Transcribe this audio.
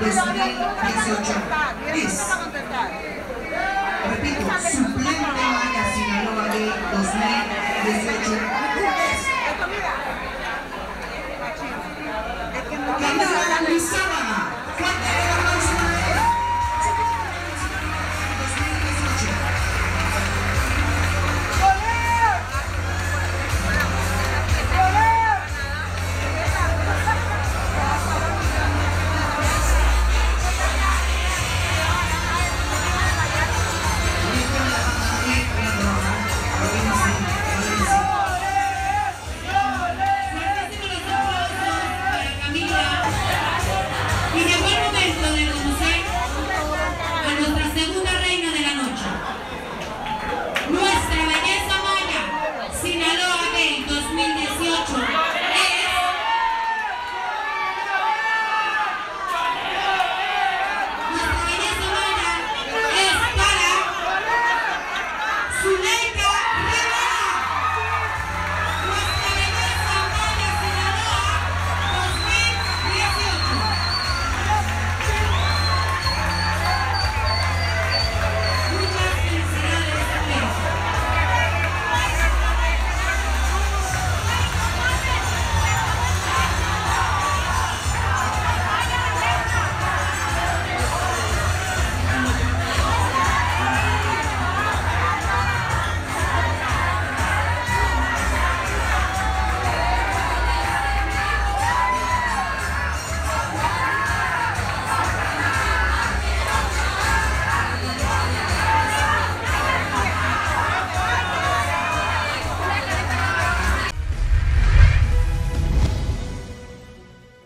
2018 bis. Repito, su.